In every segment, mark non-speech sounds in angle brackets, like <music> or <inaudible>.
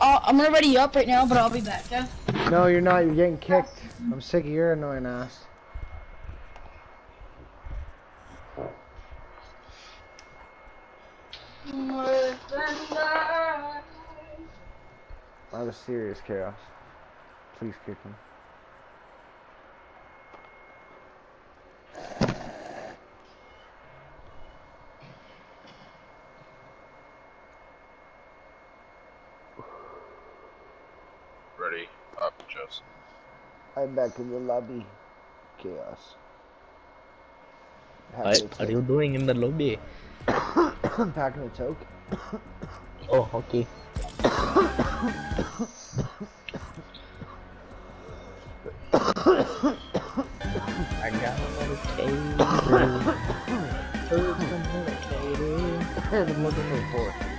I'll, I'm gonna ready up right now, but I'll be back, yeah? No, you're not. You're getting kicked. I'm sick of your annoying ass. That was serious chaos. Please kick him. Ready Joseph. I'm back in the lobby. Chaos. What are you doing in the lobby? I'm packing a toke. Oh, okay. <coughs> I got a. Herbs. I'm looking for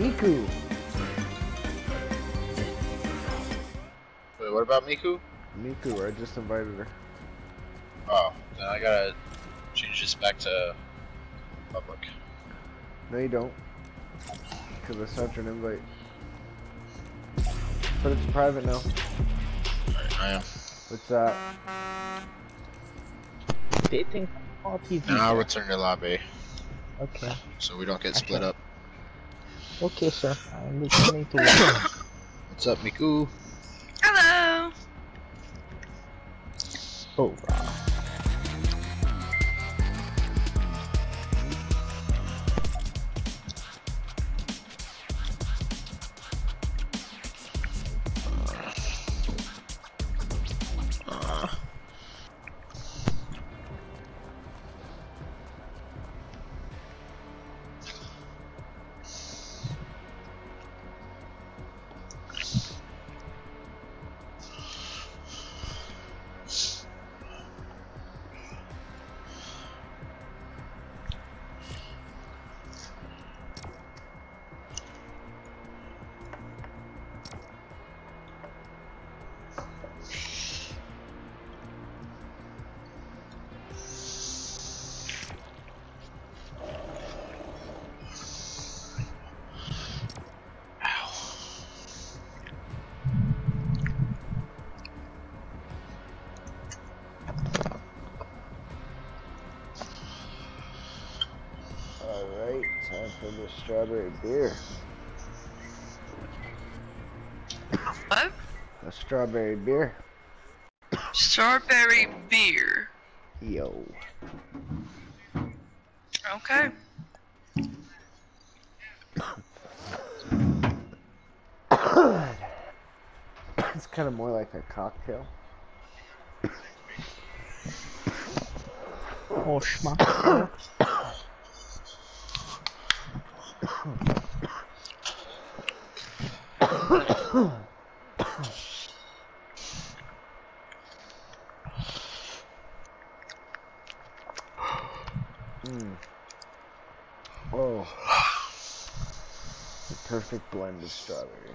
Miku! Wait, what about Miku? Miku, I just invited her. Oh, then I gotta change this back to public. No, you don't. Because I sent her an invite. But it's private now. Alright, I am. What's that? Dating all TV. Now I'll return to lobby Okay. so we don't get split up. Okay, sir. I'm listening to you. What's up, Miku? Hello. Oh, wow. Strawberry beer. What? A strawberry beer. Strawberry beer. Yo. Okay. it's kind of more like a cocktail. Oh, schmuck. Mm. Oh. The perfect blend of strawberry.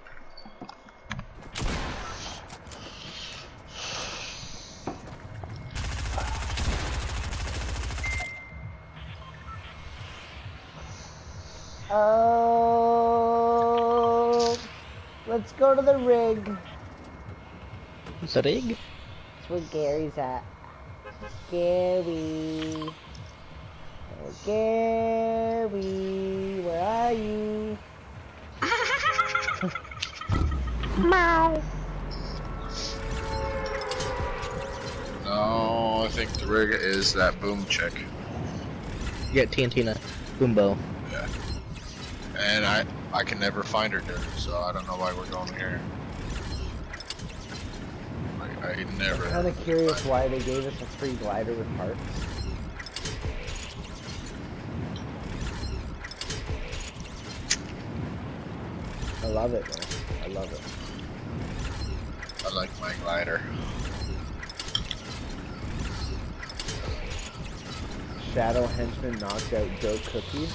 Go to the rig. The rig? That's where Gary's at. Gary. Oh, Gary, where are you? <laughs> No, I think the rig is that boom chick. You got TNT and a boom bow. Yeah. And I I can never find her dude, so I don't know why we're going here. Like, I never. Kind of curious why they gave us a free glider with parts. I love it, man. I love it. I like my glider. Shadow Henchman knocked out Joe Cookie.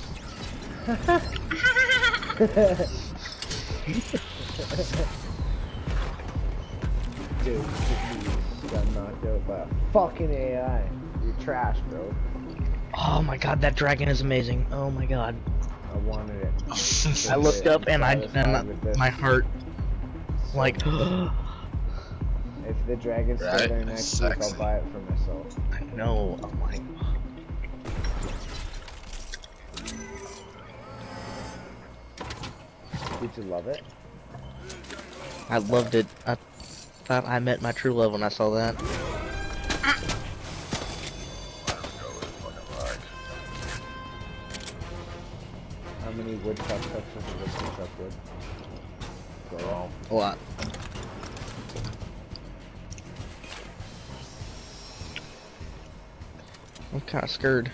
<laughs> Dude, he got knocked out by a fucking AI. You're trash, bro. Oh my god, that dragon is amazing. Oh my god. I wanted it. <laughs> I looked up and I Satisfied and my heart like <gasps> If the dragon's still there next week, I'll buy it for myself. I know. Oh my Did you love it? I loved it. I thought I met my true love when I saw that. How many woodchuck touches a woodchuck wood? Go A lot. I'm kind of scared.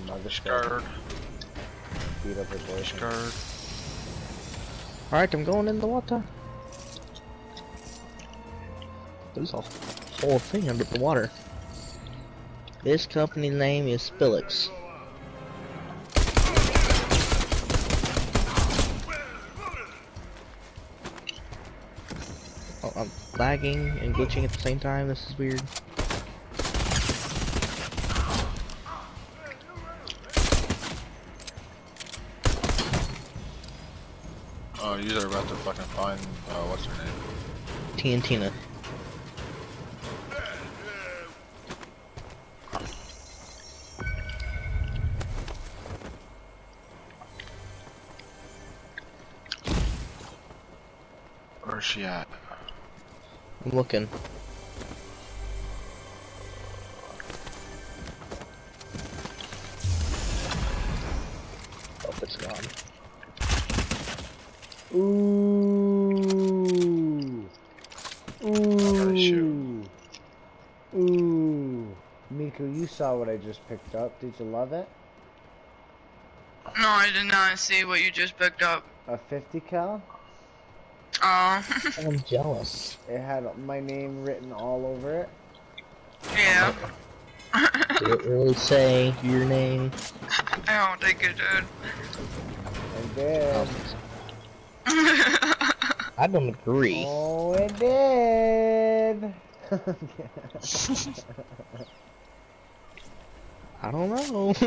on. Mother Scared. Beat up her boyfriend. Scared. Alright, I'm going in the water. There's a whole thing under the water. This company name is Spillix. Oh, I'm lagging and glitching at the same time. This is weird. You are about to fucking find, uh, what's her name? TNTina. Where's she at? I'm looking. Saw what I just picked up. Did you love it? No, I did not see what you just picked up. A 50 cal? Oh, <laughs> I'm jealous. It had my name written all over it. yeah. Did it really say your name? I don't think it did. I did. <laughs> I don't agree. Oh, it did. <laughs> I don't know. <laughs>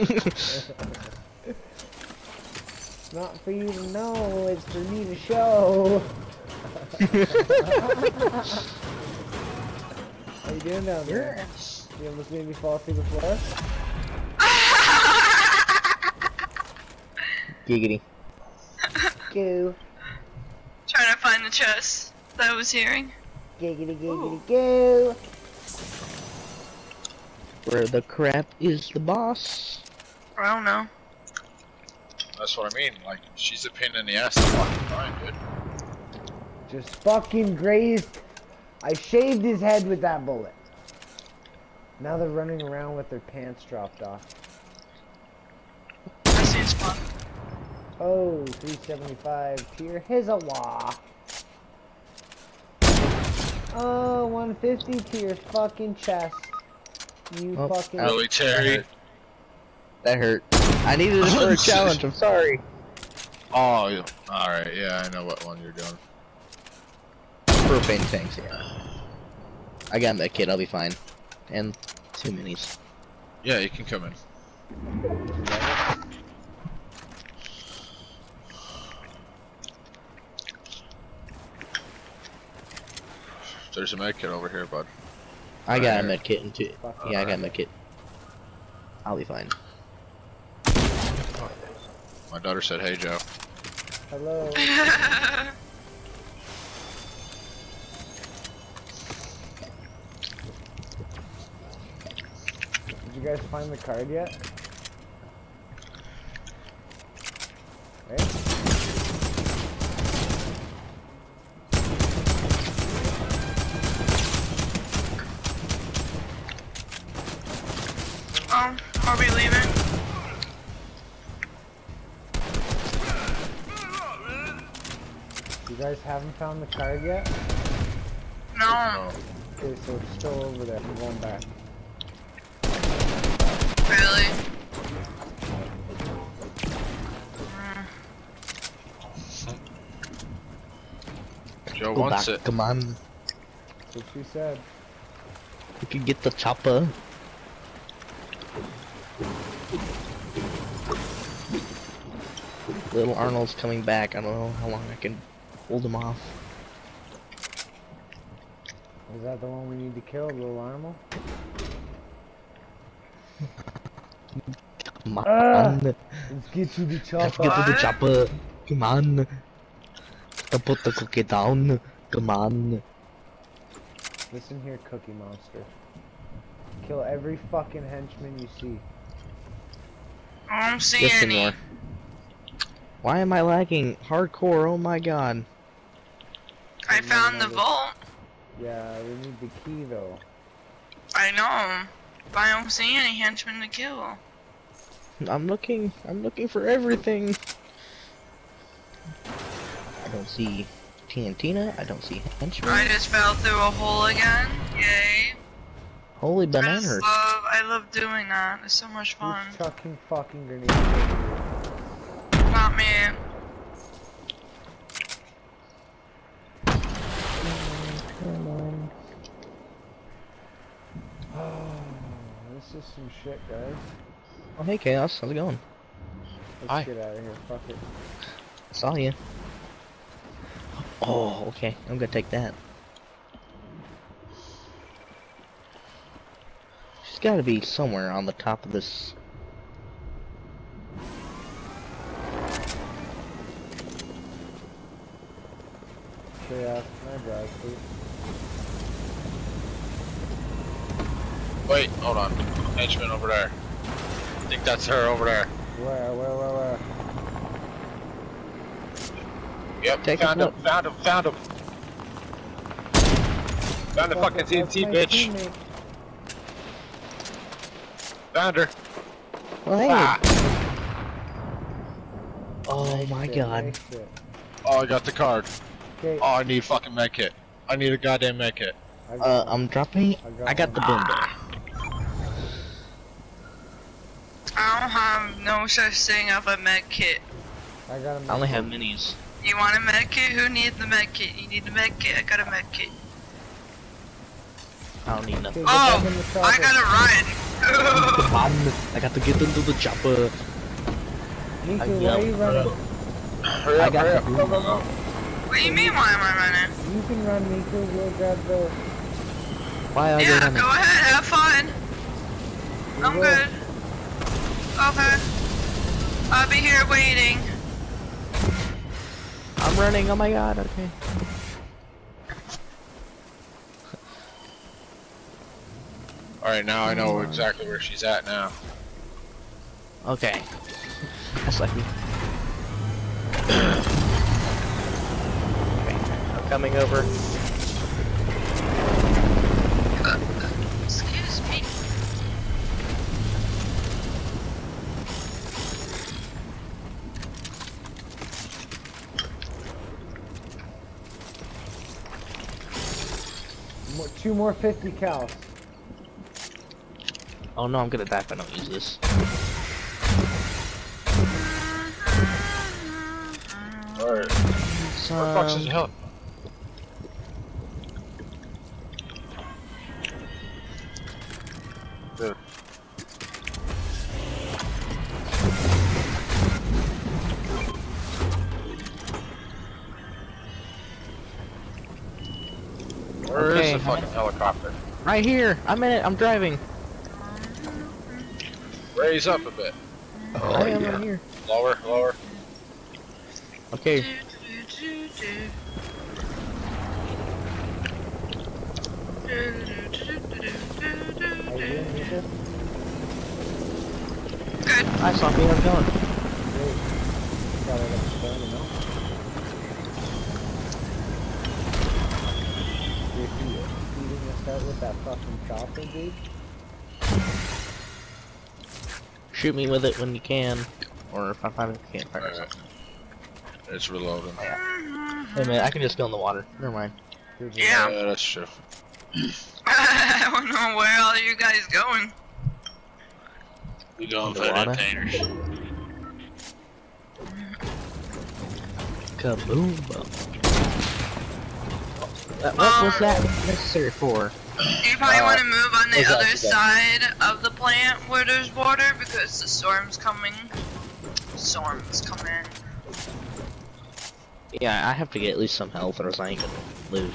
It's not for you to know, it's for me to show. <laughs> How you doing down there? You almost made me fall through the floor. <laughs> Giggity. Goo. Trying to find the chest that I was hearing. Giggity Ooh. giggity goo. Where the crap is the boss? I don't know. That's what I mean. Like, she's a pain in the ass to fucking find, dude. Just fucking grazed. I shaved his head with that bullet. Now they're running around with their pants dropped off. I see a spawn. Oh, 375 tier Hizawa. Oh, 150 tier fucking chest. You Oh, fucking. Really, Terry? That hurt. I needed it <laughs> for a challenge, I'm sorry. Oh, you- alright, yeah, I know what one you're doing. Propane tanks, yeah. I got that kid, I'll be fine. And two minis. Yeah, you can come in. There's a med kit over here, bud. I got a Alright. med kit and two. Fuck Yeah, I got a med kit. I'll be fine. My daughter said, hey, Joe. Hello. <laughs> Did you guys find the card yet? Haven't found the card yet? No. Okay, so it's still over there. I'm going back. Really? Hmm. Joe Go wants back, it. come on. That's what she said. We could get the chopper. Little Arnold's coming back. I don't know how long I can hold him off. Is that the one we need to kill, little animal? <laughs> Come on. Ah! Let's get to the Let's get to the What? chopper. Come on. Don't put the cookie down. Come on. Listen here, Cookie Monster. Kill every fucking henchman you see. I don't see Yes, any. senor. Why am I lagging? Hardcore, oh my god. I found the vault. Yeah, we need the key though. I know. But I don't see any henchmen to kill. I'm looking, I'm looking for everything. I don't see TNTina, I don't see henchmen. I just fell through a hole again. Yay. Holy I bananas. love, I love doing that. It's so much fun. Who's chucking fucking grenades over? Not me. Oh, this is some shit, guys. Oh hey Chaos, how's it going? Let's Hi. get out of here. Fuck it. Saw you. Oh, okay, I'm gonna take that. She's gotta be somewhere on the top of this. Chaos, can I drive, please? Wait, hold on. Henchman over there. I think that's her over there. Where, where, where, where? Yep, Take found him, found him, found him. Found the fucking that's TNT, bitch. Found her. Well, hey. Ah. Oh Nice my shit, god. nice. Oh, I got the card. Okay, Oh, I need fucking med kit. I need a goddamn med kit. Uh. I'm dropping. I got the boom boom. I don't have no such thing of a med kit. I got him. I only have minis. You want a med kit? Who needs the med kit? You need the med kit. I got a med kit. I don't need nothing. Oh, I gotta run. Come on, I got to get into the chopper. Nico, I why yelled, are you running? Hurry I up, got hurry up. Go, go, go. what do you mean? Why am I running? You can run, Nico. We'll grab the. Why are yeah, they running? go ahead. Have fun. I'm good. Okay. I'll be here waiting. I'm running. Oh my god. Okay. Alright, now I know exactly where she's at now. Okay. That's lucky. <coughs> okay. I'm coming over. Two more 50 cals. Oh no, I'm gonna die if I don't use this. Alright. Where the fuck's his hell? Where is Okay. the fucking helicopter? right here. I'm in it. I'm driving. Raise up a bit. Oh, I am right here. Lower, lower. Okay. Are you in, Nico? Good. Hi, Sophie. How's it going? Great. Got it up to done, you know? You're fe- feeding us out with that fucking chopper, dude? Shoot me with it when you can, or if I find it, can't fire Alright. something. It's reloading. Hey man, I can just go in the water. Never mind. Dude, Yeah. Yeah, that's true. <laughs> I don't know where all you guys going. We going for the entertainers. Kaboom! Uh, what was Um, that necessary for? You probably Uh, want to move on the other side of the plant where there's water because the storm's coming. Storm's coming. Yeah, I have to get at least some health or else I ain't gonna live.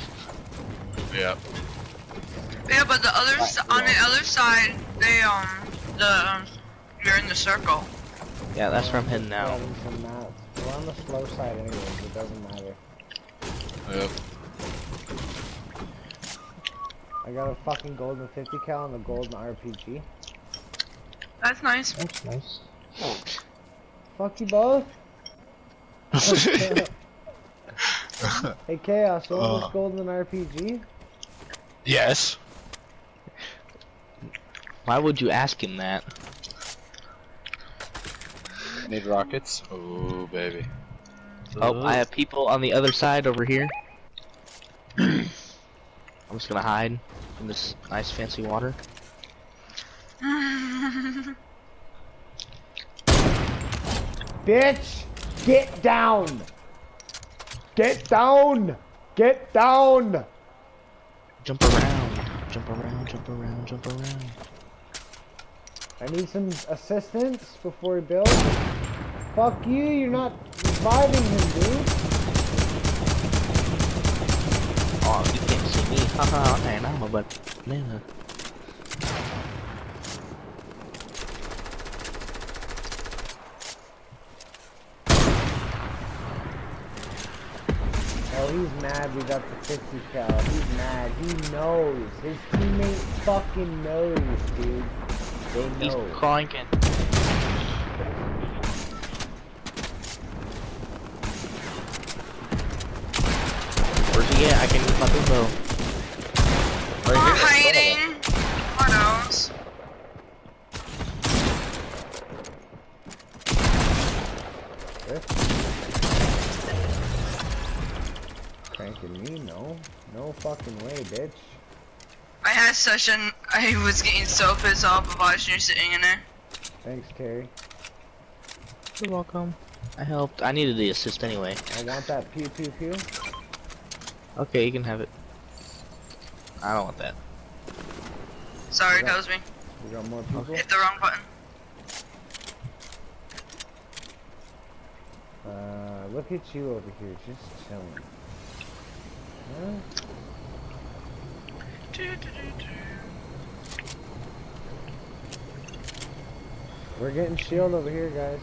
Yeah. Yeah, but the other s on the other side, they um the um, you're in the circle. Yeah, that's where I'm heading now. Sevens and that. We're on the slow side anyways, it doesn't matter. Yep. I got a fucking golden 50 cal and a golden RPG. That's nice. That's nice. Fuck you both. <laughs> hey Chaos, you want Uh. this golden RPG? yes. Why would you ask him that? Need rockets? Oh, baby. Oh, I have people on the other side over here. <clears throat> I'm just gonna hide in this nice fancy water. <laughs> Bitch! Get down! Get down! Get down! Jump around, jump around, jump around, jump around. I need some assistance before we build. Fuck you, you're not reviving him, dude. Oh, you can't see me. Haha, and I'm a banana. Oh, he's mad we got the 50 cal. He's mad. He knows. His teammate fucking knows, dude. They know. He's know. cranking. Where's he at? I can use my bimbo. Or hiding. Who knows? Cranking me? No. No fucking way, bitch. I had such an. I was getting so pissed off of watching you sitting in there. Thanks, Carrie. You're welcome. I helped. I needed the assist anyway. I want that pew pew pew. Okay, you can have it. I don't want that. Sorry, Yeah. that was me. We got more people. Hit the wrong button. Uh, look at you over here, just chilling. Huh? We're getting shield over here, guys.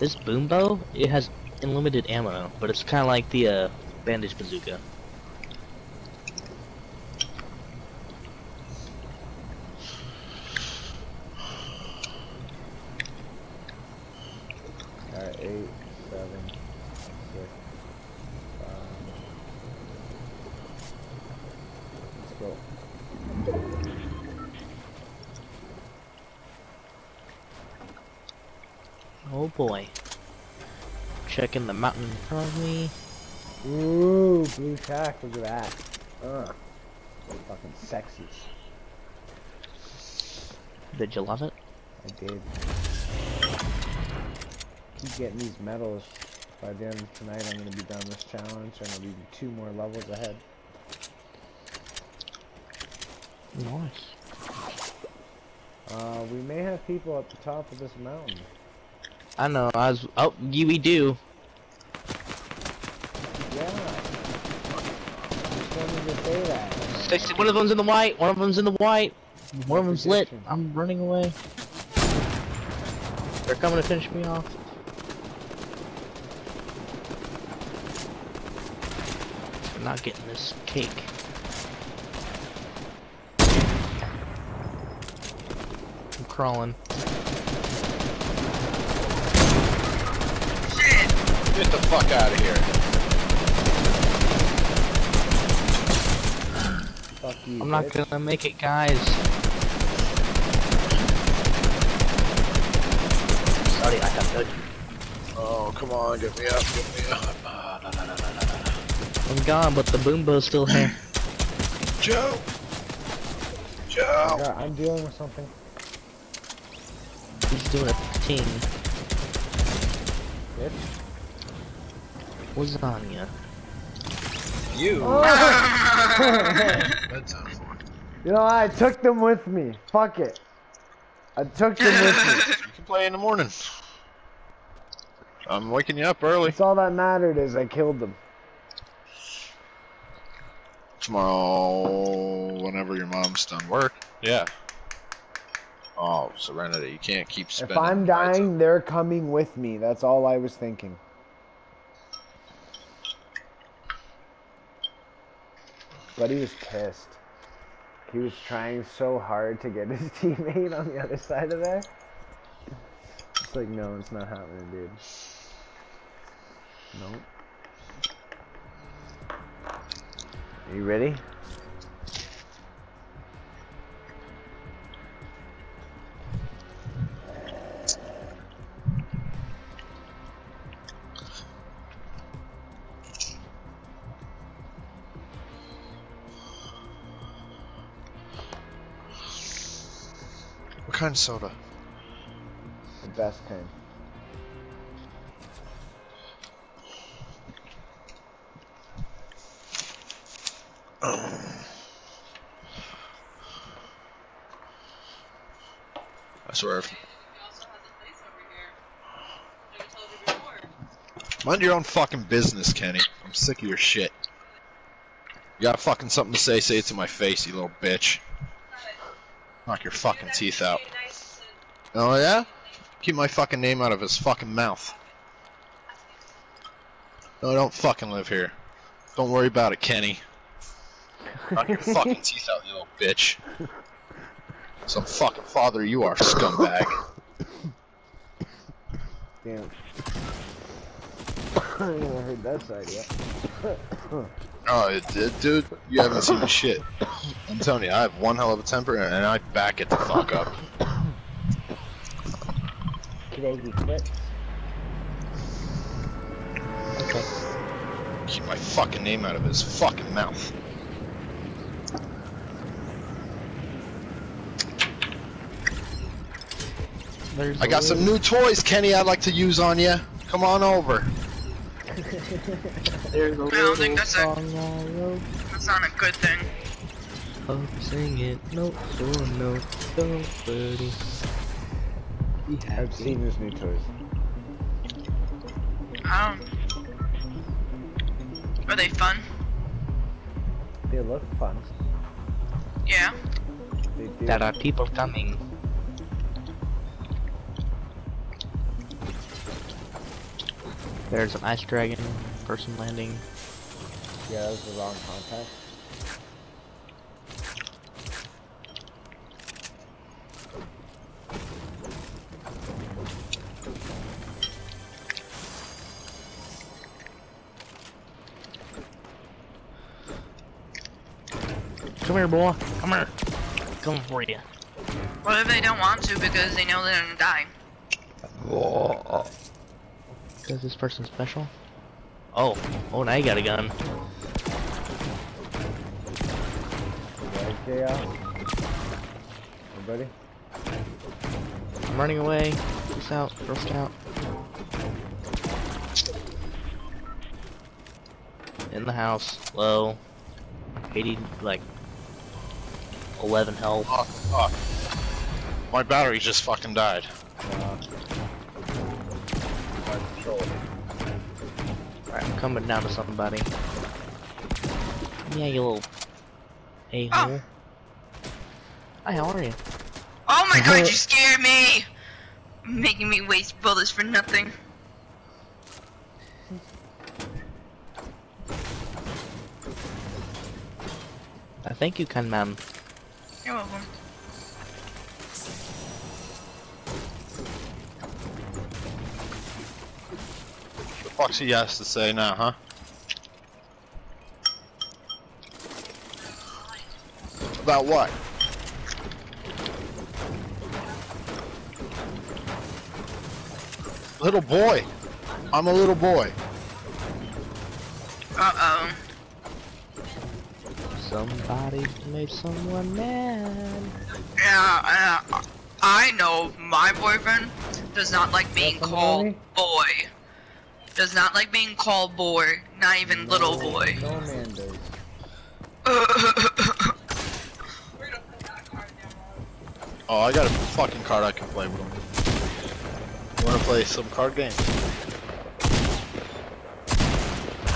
This boom bow, it has unlimited ammo, but it's kind of like the uh, bandage bazooka. Alright, eight, seven, six, five. Let's go. Oh boy. Checking the mountain in front of me. Ooh, blue tack, look at that. Ugh. Fucking sexy. Did you love it? I did. Keep getting these medals. By the end of tonight, I'm gonna be done this challenge, and I'll be two more levels ahead. Nice. Uh, we may have people at the top of this mountain. I know, I was. Oh, you, we do. Yeah. Just say that. One of them's in the white, one of them's in the white. One of them's lit. I'm running away. They're coming to finish me off. I'm not getting this cake. I'm crawling. Shit! Get the fuck out of here. Fuck you. I'm not bitch. gonna make it, guys. Sorry, I got touched. Oh, come on, get me up, get me up. Ah, no, no, no, no, no, no, no. I'm gone, but the boom bow's still here. Joe! I Joe! got- I'm dealing with something. He's doing a ting. bitch. Lasagna. You. Oh! <laughs> Bedtime for. you know, I took them with me. Fuck it. I took them with me. <laughs> You can play in the morning. I'm waking you up early. That's all that mattered is I killed them. Tomorrow, whenever your mom's done work. Yeah. Oh, Serenity, you can't keep spending. If I'm dying, they're coming with me. That's all I was thinking. But he was pissed. He was trying so hard to get his <laughs> teammate on the other side of there. It's like, no, it's not happening, dude. Nope. Are you ready? What kind of soda? The best kind. <clears throat> I swear. Mind your own fucking business, Kenny. I'm sick of your shit. You got fucking something to say, say it to my face, you little bitch. Knock your fucking teeth out. Oh yeah? Keep my fucking name out of his fucking mouth. No, I don't fucking live here. Don't worry about it, Kenny. Knock your fucking teeth out, you little bitch. Some fucking father you are, scumbag. Damn. <laughs> I ain't never heard that side yet. <laughs> Oh, it did, dude. You haven't seen <laughs> shit. I'm telling you, I have one hell of a temper, and I back it the fuck up. Crazy quit. Okay. Keep my fucking name out of his fucking mouth. There's I got some new toys, Kenny. I'd like to use on you. Come on over. <laughs> There's a I don't think that's a- song That's not a good thing. Up, sing it, note for no, don't birdie. Be I've seen his new toys. I um, don't. Are they fun? They look fun. Yeah. They do. That are people coming. There's an ice dragon, person landing. Yeah, that was the wrong contact. Come here, boy. Come here. Come for you. What if they don't want to because they know they're gonna die? Because this person special. Oh, oh, now you got a gun. Right, JL? Everybody? I'm running away. Peace out, Girl Scout. In the house, low. 80, like, 11 health. Oh, fuck. My battery just fucking died. Alright, I'm coming down to somebody. Yeah, you little a-hole. Ah. Hi, how are you? Oh my god, you scared me! Making me waste bullets for nothing. I thank you, kind man. Fuck's he has to say now, huh? About what? Little boy. I'm a little boy. Uh oh. Somebody made someone mad. Yeah, uh, I know my boyfriend does not like being called boy. Does not like being called boy, not even little boy. No man does. <laughs> Oh, I got a fucking card I can play with him. You wanna play some card games?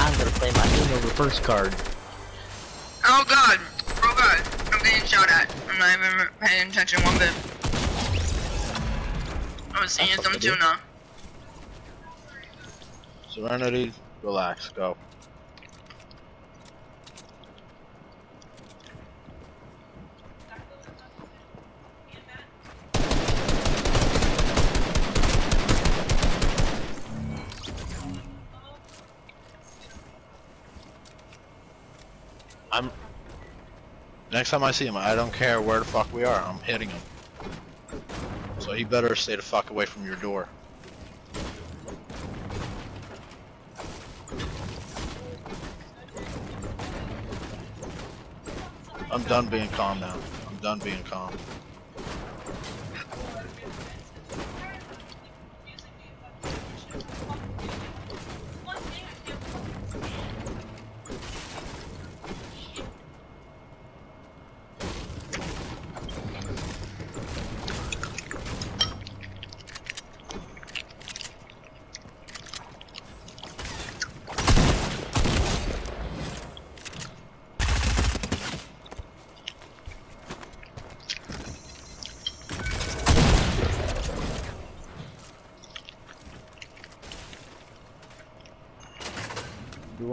I'm gonna play my Uno reverse card. oh god, oh god, I'm getting shot at. I'm not even paying attention one bit. I was seeing some tuna. Serenity, relax, go. I'm. Next time I see him, I don't care where the fuck we are, I'm hitting him. So he better stay the fuck away from your door. I'm done being calm now. I'm done being calm.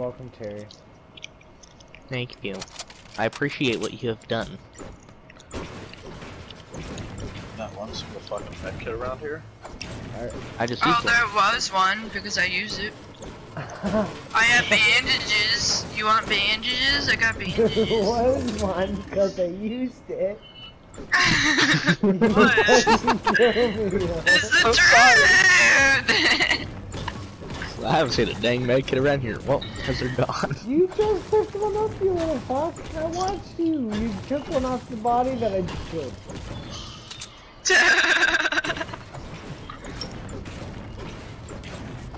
Welcome, Terry. Thank you. I appreciate what you have done. Not one single fucking med kit around here. I just Oh, used one. there was one because I used it. <laughs> I have bandages. You want bandages? I got bandages. there bandages. was one because I used it. <laughs> what? <laughs> It's the truth! I haven't seen a dang med kit around here. Well, because they're gone. You just picked one up, you little fuck. I watched you. You took one off the body that I just killed. <laughs>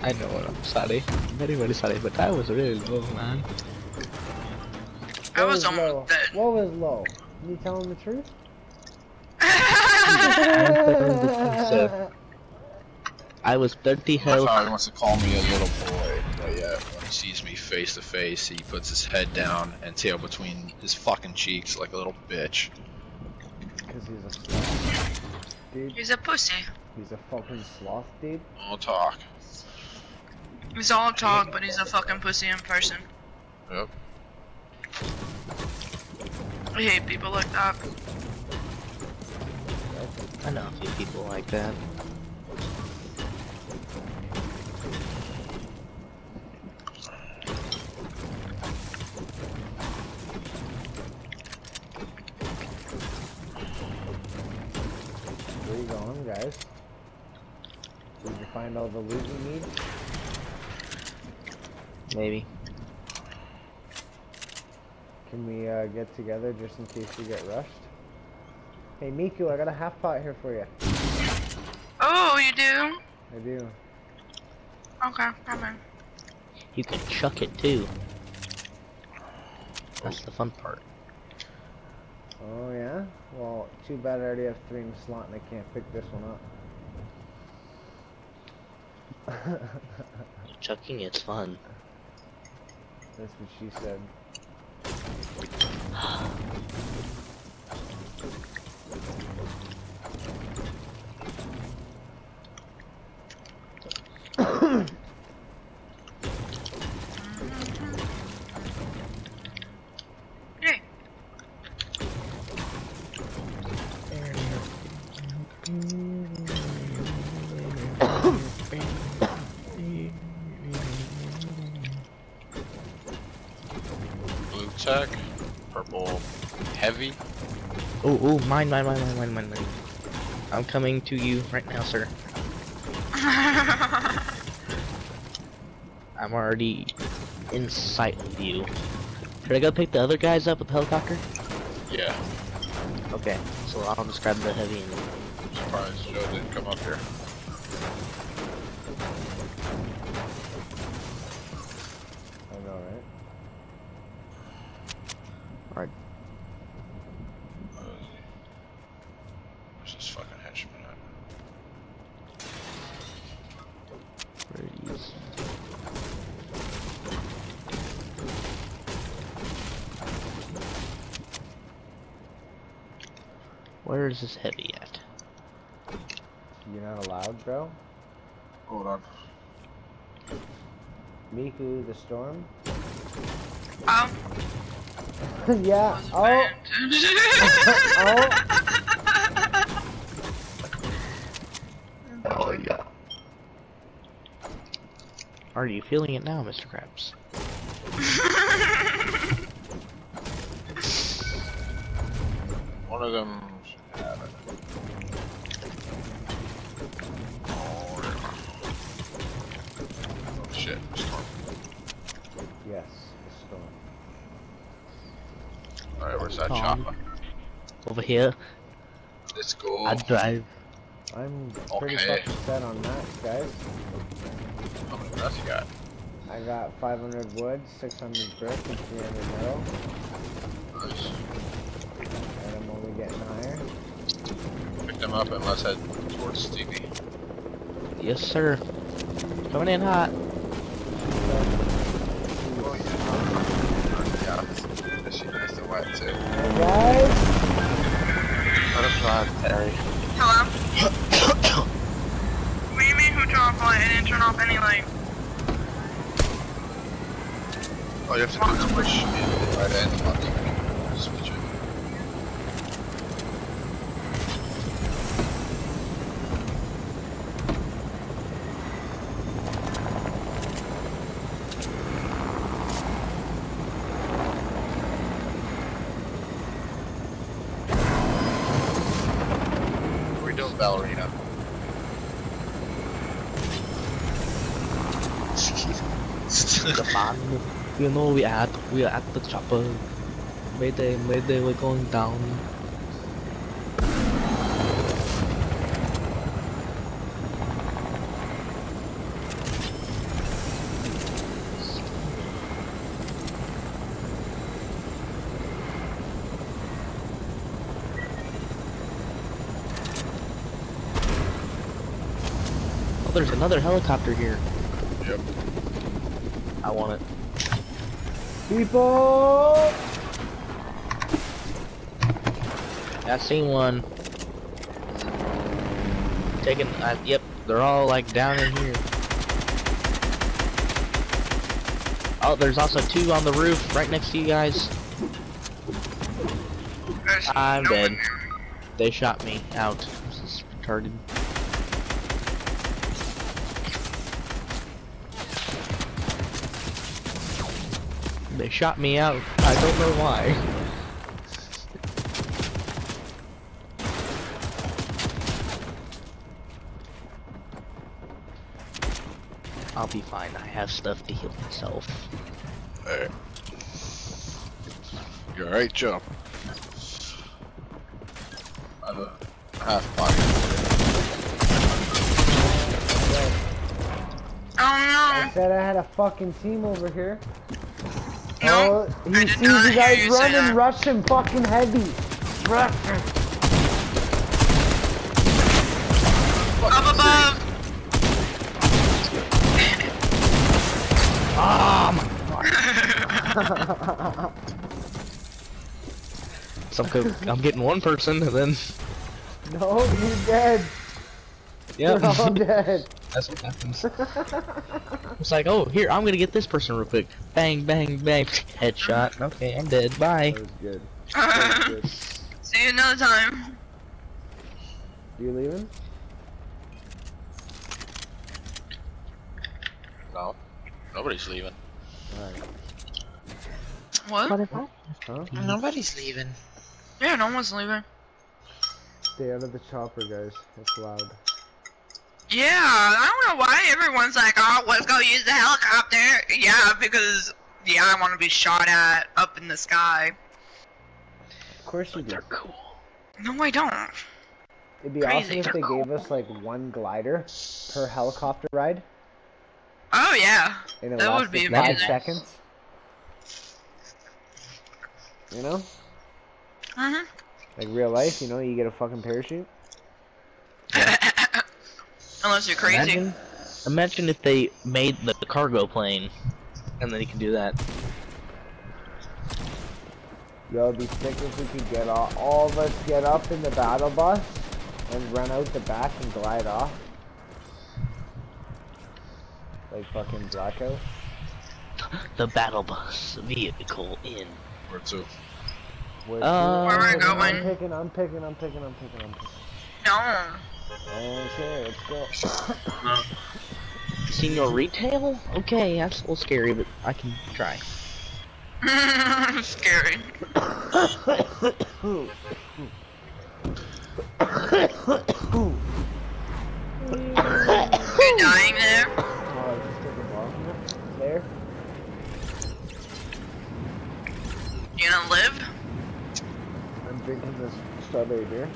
I know what I'm sorry. Very, very sorry, but that was really low, man. I What was low? almost dead. What was low? You telling the truth? <laughs> <laughs> I was 30 My health. father wants to call me a little boy, but yet when he sees me face to face, he puts his head down and tail between his fucking cheeks like a little bitch. Because he's a sloth. Dude, He's a pussy. he's a fucking sloth, dude. Don't talk. He's all talk, but he's a fucking pussy in person. Yep. I hate people like that. I know a few people like that. Find all the loot we need? Maybe. Can we uh, get together just in case we get rushed? Hey Miku, I got a half pot here for you. Oh, you do? I do. Okay, come in. You can chuck it too. That's the fun part. Oh yeah? Well, too bad I already have three in the slot and I can't pick this one up. Chucking is fun. That's what she said. Mine, mine, mine, mine, mine, mine, mine. I'm coming to you right now, sir. <laughs> I'm already in sight of you. Should I go pick the other guys up with the helicopter? Yeah. Okay, so I'll just grab the heavy and I'm surprised Joe didn't come up here. Where is this heavy at? You're not allowed, bro. Hold on. Miku the storm. Um. <laughs> yeah. wasn't Oh. Oh yeah. Are you feeling it now, Mr. Krabs? <laughs> One of them where's that Oh. chopper? Over here, Let's go. I drive. I'm pretty Okay. fucking set on that, guys. Oh, How many breaths you got? I got 500 wood, 600 brick, and 300 metal, Nice. and I'm only getting higher. Pick them up and let's head towards Stevie. Yes, sir. Coming in hot. Oh yeah. Yeah. This shit nice and wet too. Hey guys! Let him drive, Terry. Hello? what do you mean who turned off light and didn't turn off any light? All you have to do is push it right in on the switch it. What are we doing, ballerina? Come on. You know we are at we are at the chopper. Mayday, mayday, we're going down. Oh, there's another helicopter here. Yep. I want it. People! I seen one. Taking, uh, yep, they're all like down in here. Oh, there's also two on the roof right next to you guys. There's I'm no dead. They shot me out. This is retarded. They shot me out. I don't know why. I'll be fine. I have stuff to heal myself. Alright. You alright, Joe? I have a half pocket. Oh ah! I said I had a fucking team over here. No, oh, I he did sees not you guys you say run and that. rush him fucking heavy. Rush him. Up above! Um. <laughs> So I'm, I'm getting one person, and then No, you're dead. yeah, You're all dead. That's what happens. it's like, oh, here I'm gonna get this person real quick. Bang, bang, bang, headshot. Okay, I'm dead. Bye. That was good. <laughs> That was good. See you another time. You leaving? No. Nobody's leaving. Alright. What? Huh? Nobody's leaving. Yeah, no one's leaving. Stay out of the chopper, guys. It's loud. Yeah, I don't know why everyone's like, oh, let's go use the helicopter. Yeah, because, yeah, I want to be shot at up in the sky. Of course you do. cool. No, I don't. It'd be Crazy. awesome if they gave us like one glider per helicopter ride, Oh, yeah. and it That would lasted be five seconds. You know, Mm-hmm. like real life. You know, you get a fucking parachute. Unless you're crazy. Imagine, imagine if they made the, the cargo plane, and then you can do that. Yo, it'd be sick if we could get all, all of us get up in the battle bus and run out the back and glide off. Like fucking Blackout. <gasps> The battle bus vehicle in. Where to? Where, Uh, Where we're I'm going? picking, I'm picking, I'm picking, I'm picking, I'm picking. No. Okay, let's go. <coughs> Senior retail? Okay, that's a little scary, but I can try. <laughs> Scary. You dying there? Oh, I just took a ball. There. You gonna live? I'm drinking this strawberry beer.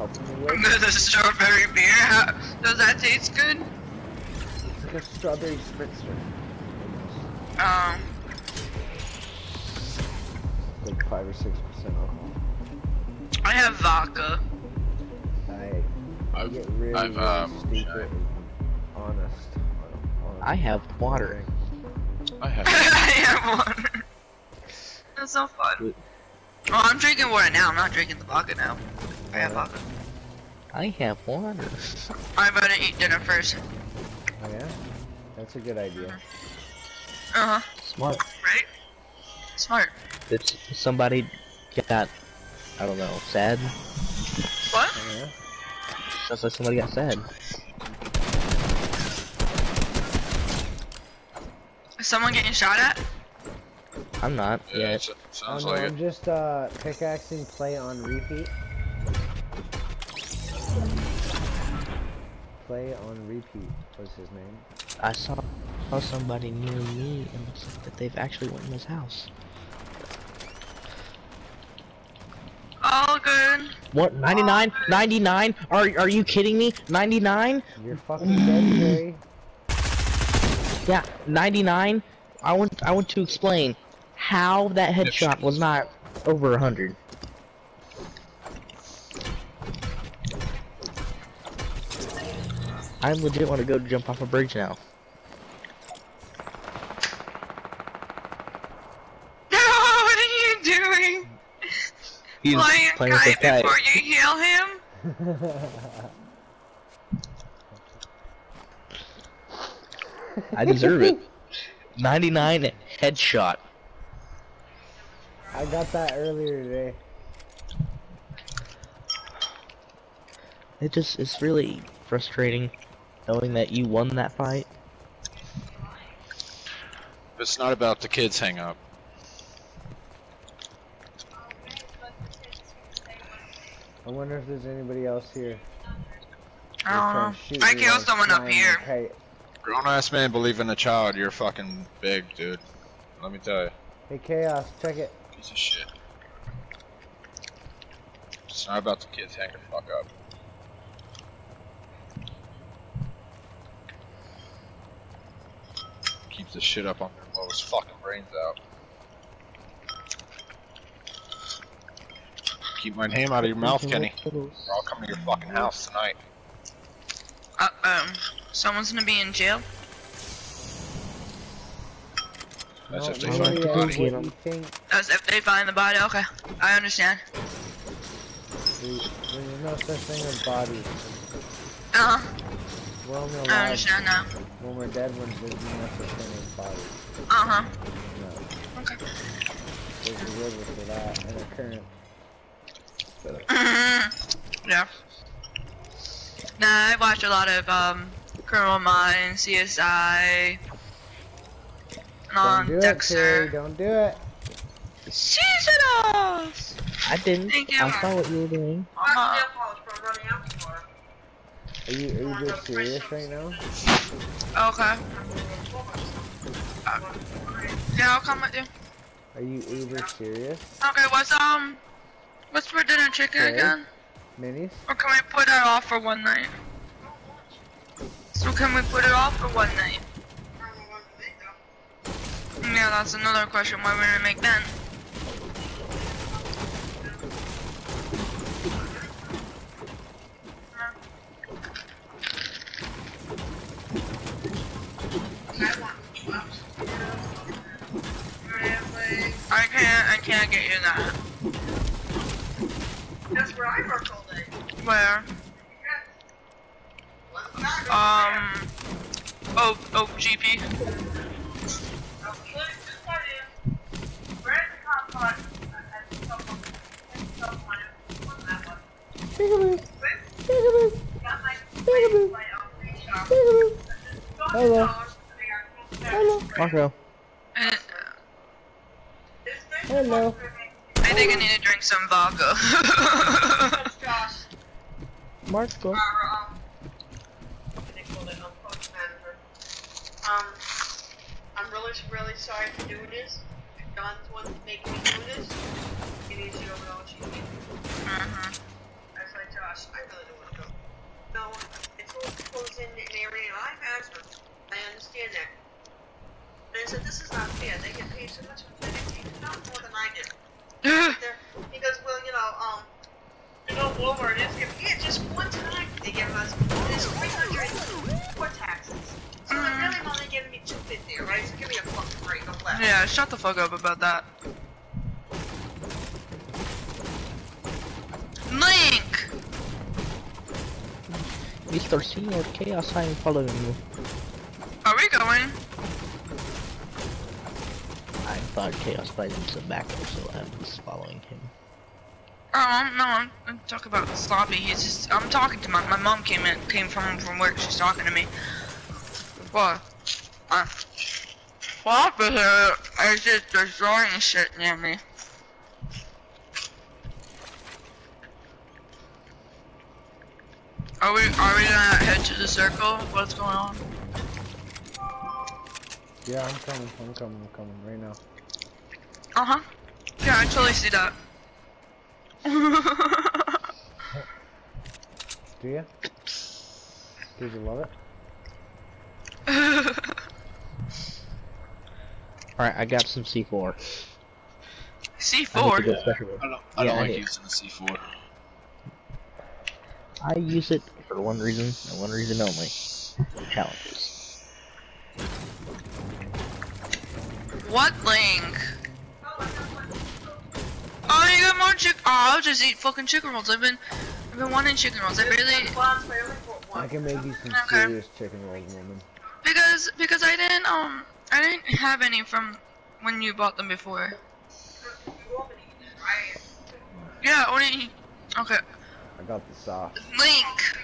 It's helping me wake. The strawberry beer. How, does that taste good? It's like a strawberry spritzer. Um. Like five or six percent alcohol. I have vodka. I, I I've, get really, I've, really um, stupid. and Honest. on- on I have water. everything. I have. <laughs> I have water. <laughs> That's so fun. Oh, I'm drinking water now. I'm not drinking the vodka now. I have vodka. I have water. I'm gonna eat dinner first. Oh yeah? That's a good idea. Uh huh. Smart. Right? Smart. If s- somebody got, I don't know, sad. What? Oh yeah? Sounds like somebody got sad. Is someone getting shot at? I'm not Yeah, yet. it Oh no, like I'm it. just uh pickaxing play on repeat. Play on repeat was his name. I saw, saw somebody near me and looks like that they've actually went in his house. All good. What? 99? 99? Are are you kidding me? 99? You're fucking dead, Jerry. Yeah, 99. I want I want to explain how that headshot was not over a 100. I legit want to go jump off a bridge now. No, <laughs> what are you doing? He's Flying playing with the kite kite. before you heal him? <laughs> I deserve it. <laughs> 99 headshot. I got that earlier today. It just it's really frustrating knowing that you won that fight. It's not about the kids hang up. I wonder if there's anybody else here. I They're don't know. I killed someone up here. a kite. Grown ass man believe in a child. You're fucking big, dude. Let me tell you. Hey Chaos, check it. Piece of shit. It's not about the kids. The fuck up. Keep the shit up on their lowest fucking brains out. Keep my name out of your mouth, Kenny. Or I'll come to your fucking house tonight. Uh, um, someone's gonna be in jail. That's No, if they find the body. what you think. That's if they find the body. Okay, I understand. There's there's no such thing as bodies. Uh huh. We're only I alive understand now. when we're dead when there's no such thing as bodies. Uh huh. No. Okay. There's a river for that and a current. yeah. Nah, I watch a lot of um, Criminal Minds, CSI, Don't do it, Terry. Dexter. Don't do it. Seasonals. I didn't. Thank you. I saw what you were doing. Uh-huh. Are you are you just serious right now? Okay. Uh, yeah, I'll come with you. Are you uber serious? Okay, what's um, what's for dinner chicken Okay. again? Minis? Or can we put it off for one night? So can we put it off for one night? Yeah, that's another question. What we're gonna make then? I can't. I can't get you that. That's where I work all day. Where? Um. Oh, oh, GP. Marco. Uh, Hello. I think I need to drink some vodka. <laughs> Marco. Um, I'm really, really sorry for doing this. John's one making me do this. He needs to know what she's doing. Mhm. I was like, Josh, I really don't want to go. No, it's all close in an area, and I'm asthma. I understand that. And I said, this is not fair. They get paid so much, they get paid not more than I get. They're, he goes, well, you know, um, you know, Walmart is giving, yeah, just one time they give us, it's 300 for taxes. So they're really only giving me 250, right? So give me a fucking break, no less. yeah, shut the fuck up about that. Link! Mr. Senior Chaos, I am following you. Are we going? I thought Chaos by himself back so I was following him. Oh no, I'm, I'm talking about Sloppy. He's just I'm talking to my my mom came in came from from work. She's talking to me. What? Uh, Sloppy here is just destroying shit near me. Are we are we gonna head to the circle? What's going on? Yeah, I'm coming. I'm coming. I'm coming right now. Uh huh. Yeah, I totally see that. <laughs> Do you? Did you love it? <laughs> Alright, I got some C4. I need to C4. go special mode. I don't, I Yeah, don't I like did. using the C4. I use it for one reason, and one reason only. Challenges. What link? Oh, you got more chick. Oh, I'll just eat fucking chicken rolls. I've been, I've been wanting chicken rolls. I barely- I only bought I one. can make you some Okay. serious chicken rolls, woman. because because I didn't um I didn't have any from when you bought them before. You want me to eat it, right? Yeah, only. Okay, I got the sauce. Link.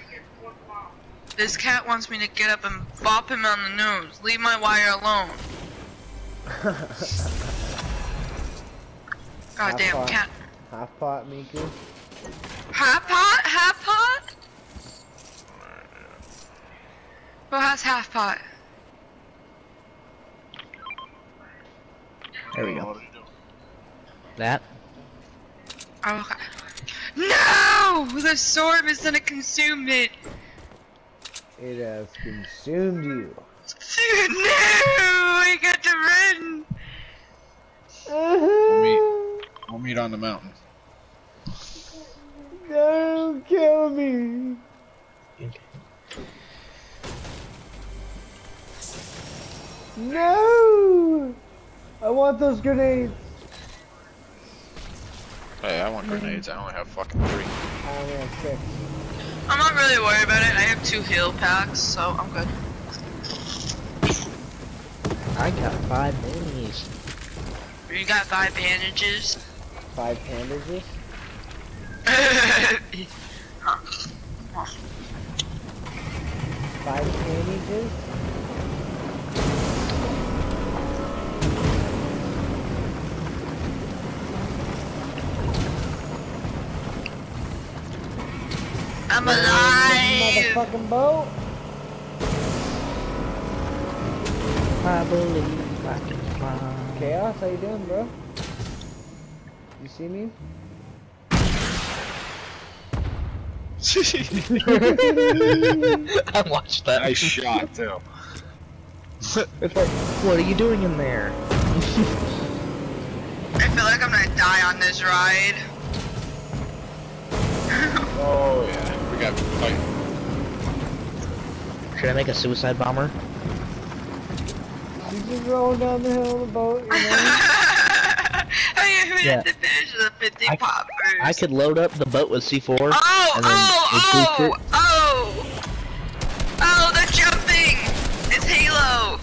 This cat wants me to get up and bop him on the nose. Leave my wire alone. <laughs> Goddamn fun. cat. Half pot, Miku. Half pot? Half pot? Who has half pot? There we go. do you do? That? Oh, okay. No! The storm is gonna consume it. It has consumed you. No! <laughs> I got to run. We'll meet, uh-huh. we'll meet on the mountain. Don't kill me. No! I want those grenades. Hey, I want grenades. I only have fucking three. I only have six. I'm not really worried about it. I have two heal packs, so I'm good. I got five minis. You got five bandages. Five bandages. <laughs> Five bandages. I'm alive. Motherfucking boat. I believe I can fly. Chaos, how you doing, bro? You see me? <laughs> I watched that. Nice shot, too. It's like, what are you doing in there? I feel like I'm gonna die on this ride. Oh, yeah. We got fight. Should I make a suicide bomber? You just rolling down the hill on the boat, you know? <laughs> I I Yeah. had to finish the 50 I- poppers. I could load up the boat with C4. Oh, and then oh, oh, it. oh! Oh, they're jumping! It's Halo!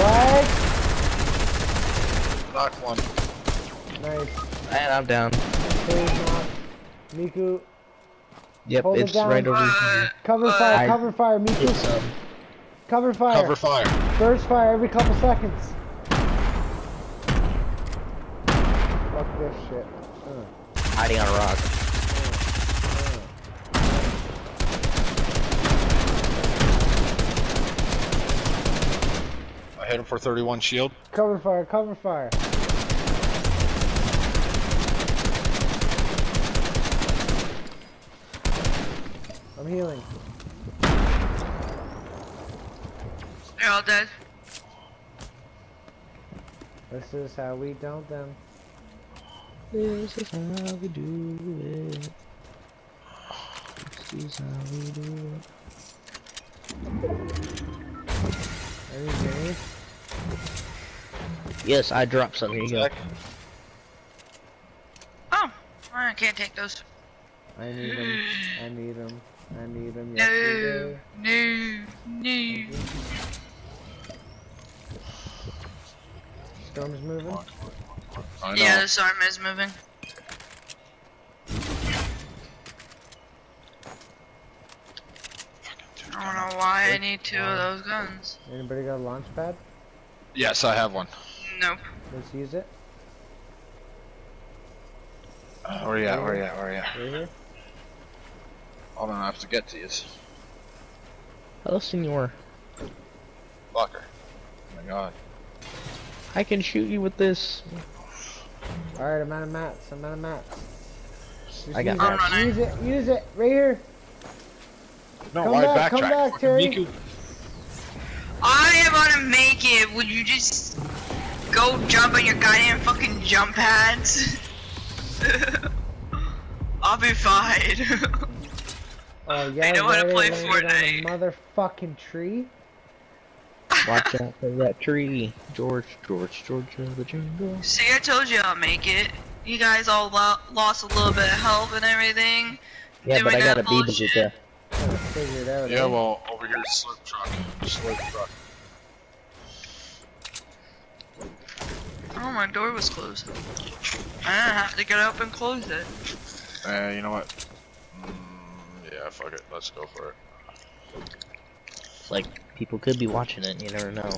What? Knock one. Nice. And I'm down. Please. Miku, Yep, Hold it it's down. right over here. cover Uh, fire, I- cover fire, Miku. It's, um, Cover fire. Cover fire. Burst fire every couple seconds. Fuck this shit. Uh, hiding on a rock. I hit him for 31 shield. Cover fire, cover fire. I'm healing. They're all dead. This is how we don't them. This is how we do it. This is how we do it. Any grenades? Yes, I dropped some. Here you go. Oh, I can't take those. I need them. I need them. I need them No, no, no. Storm's moving. I know. Yeah, this arm is moving. I don't know why I need two of those guns. Anybody got a launch pad? Yes, I have one. Nope. Let's use it. Uh, where you at? Where you at? Where are you at? Right here. Hold on, I have to get to you. Hello, senor. Fucker. Oh my god. I can shoot you with this. Alright, I'm out of mats. I'm out of mats. Just I got use I'm it. Use it. Use it. Right here. No, Come why back, come backtrack? back, Fucking Terry. Miku. I am gonna make it. Would you just go jump on your goddamn fucking jump pads? <laughs> I'll be fine. <laughs> Oh yeah. I know how to right, play landed on a motherfucking tree. Watch out for that tree. George, George, Georgia, the jungle. See, I told you I'll make it. You guys all lo lost a little bit of health and everything. Yeah, but I got a that B bullshit. bazooka. Gotta figure it out. Yeah, eh? well, over here, slurp truck. Slurp truck. Oh, my door was closed. I have to get up and close it. Uh, you know what? Mm, yeah, fuck it. Let's go for it. Like, people could be watching it, you never know.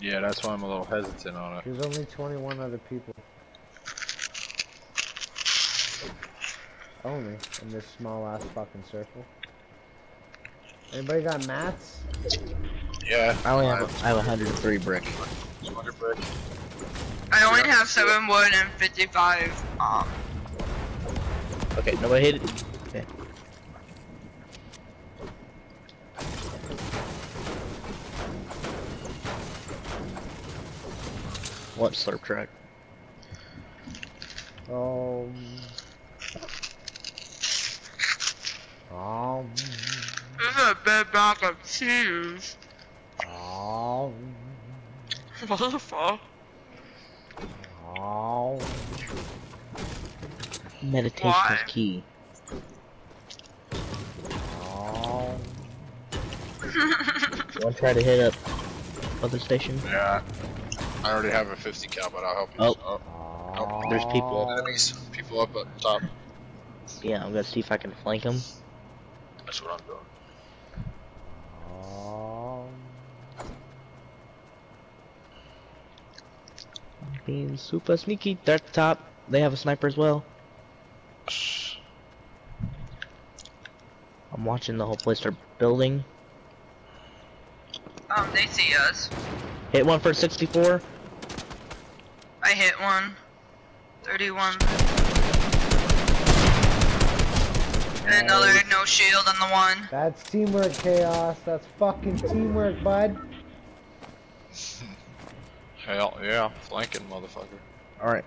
Yeah, that's why I'm a little hesitant on it. There's only 21 other people. Only in this small ass fucking circle. Anybody got mats? Yeah. I only have, I have 103 brick. 200 brick. I only have 7 wood and 55, um, Okay, nobody hit it. Okay. What slurp track? Um. Um. this is a big bag of cheese. Um. What the fuck? Um. Meditation Why? is key. Um. <laughs> Want to try to hit up other station? Yeah. I already have a 50 cal, but I'll help you. Oh. Oh, There's people. enemies. People up at the top. Yeah, I'm gonna see if I can flank them. That's what I'm doing. Um. Being super sneaky. They're at the top. They have a sniper as well. I'm watching the whole place they're building. Um, they see us. Hit one for 64. I hit one. 31. And another no shield on the one. That's teamwork, chaos. That's fucking teamwork, bud. <laughs> Hell yeah, flanking motherfucker. Alright.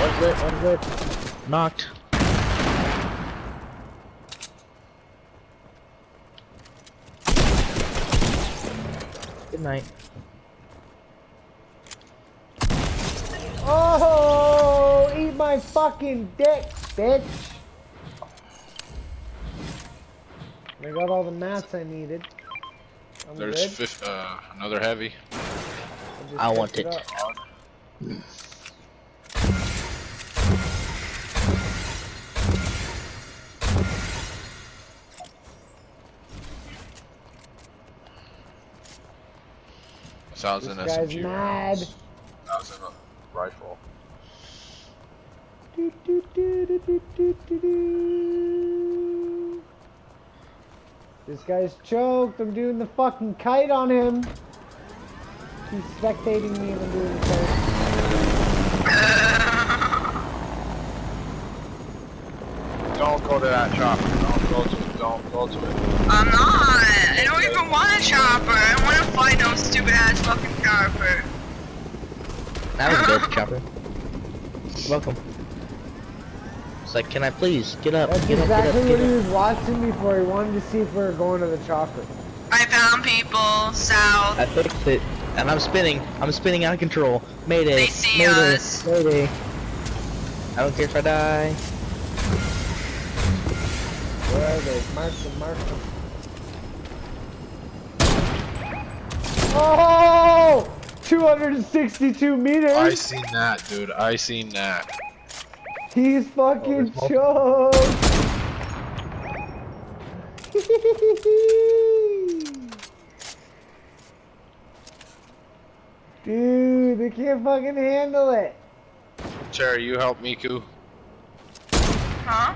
What's it? What's it? Knocked. Good night. Oh, eat my fucking dick, bitch. I got all the mats I needed. I'm There's good. fif- uh, another heavy. I want picked it. <laughs> up. Sounds This an guy's SMG. mad. Sounds in a rifle. Do, do, do, do, do, do, do, do. This guy's choked. I'm doing the fucking kite on him. He's spectating me and I'm doing the kite. Don't go to that chopper. Don't go to it. Don't go to it. I'm not. I don't want a chopper. I want to fight no stupid ass fucking chopper. That was good, <laughs> Chopper. Welcome. It's like, can I please get up? That's get up, exactly get what up, he was watching me for. He wanted to see if we were going to the chopper. I found people south. I fixed it, and I'm spinning. I'm spinning out of control. Mayday. They see Mayday. us. Mayday. I don't care if I die. Where are they? Mark them, mark them. Oh! 262 meters! I seen that, dude. I seen that. He's fucking Oh, oh. choked! <laughs> Dude, they can't fucking handle it. Cherry, you help Miku. Huh?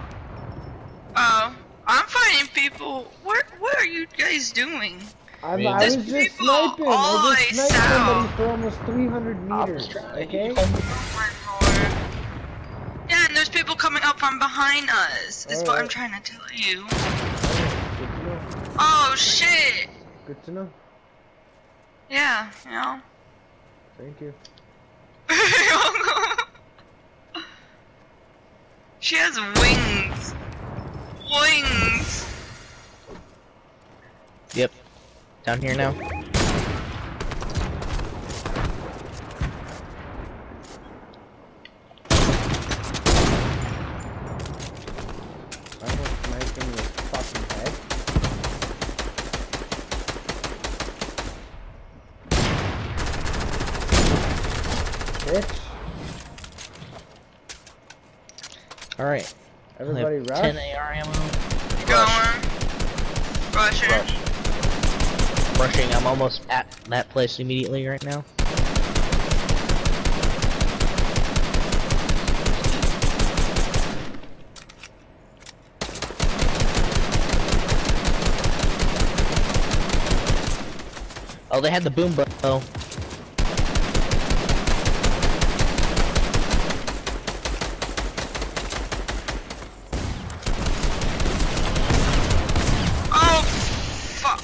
Oh, I'm fighting people. What What are you guys doing? I'm, mean, I was just sniping. I the just way sniped somebody for almost 300 meters. just trying to Okay? get home. My lord. Yeah, and there's people coming up from behind us. Is what I'm trying to tell you. Good to know. Oh shit. Good to know. Yeah, you know. Thank you. <laughs> she has wings. Wings. Yep. Down here now. I almost sniped him in his fucking head. Bitch. Alright. Everybody I have rush. 10 AR ammo. Going. Rushing. I'm almost at that place immediately right now. Oh, they had the boom bow. Oh, fuck.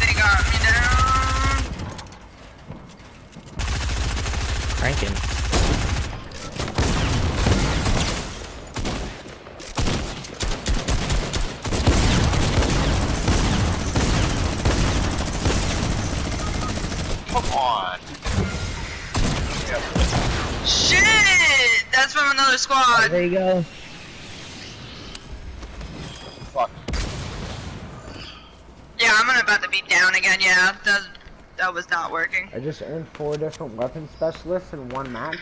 They got me down. Cranking. Come on. Shit! That's from another squad. there you go. Fuck. Yeah, I'm gonna about to be down again. Yeah, that that was not working. I just earned four different weapon specialists in one match.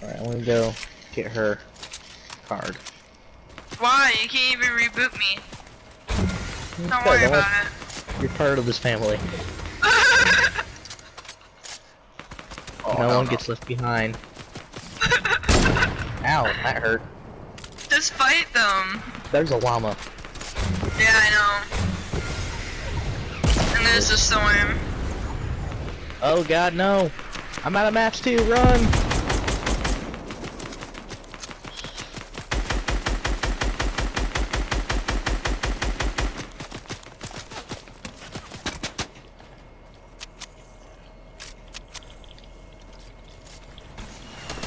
Alright, I'm gonna go get her card. Why? You can't even reboot me. Don't worry about You're part of this family. <laughs> Oh, no hell one no. gets left behind. <laughs> Ow, that hurt. Just fight them. There's a llama. Yeah, I know. And there's the storm. Oh god, no! I'm out of mats too, run!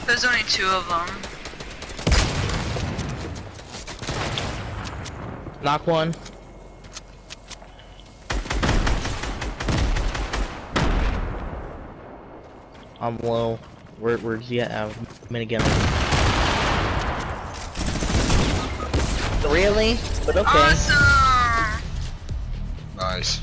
There's only two of them. Knock one. I'm low. Where, where's he at? Uh, minigun. Really? But okay. Awesome! Nice.